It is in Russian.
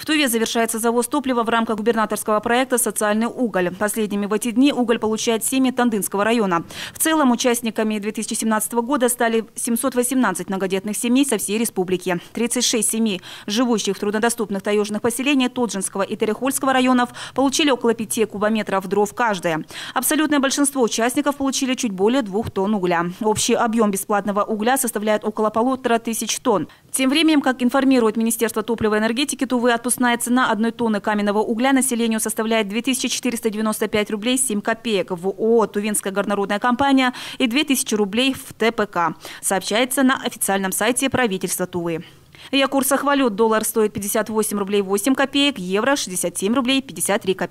В Туве завершается завоз топлива в рамках губернаторского проекта «Социальный уголь». Последними в эти дни уголь получает семьи Тандынского района. В целом участниками 2017 года стали 718 многодетных семей со всей республики. 36 семей, живущих в труднодоступных таежных поселениях Тоджинского и Терехольского районов, получили около 5 кубометров дров каждая. Абсолютное большинство участников получили чуть более двух тонн угля. Общий объем бесплатного угля составляет около полутора тысяч тонн. Тем временем, как информирует Министерство топлива и энергетики Тувы, от Отпускная цена одной тонны каменного угля населению составляет 2495 рублей 7 копеек в ООО «Тувинская горнорудная компания» и 2000 рублей в ТПК, сообщается на официальном сайте правительства Тувы. О курсах валют доллар стоит 58 рублей 8 копеек, евро 67 рублей 53 копейки.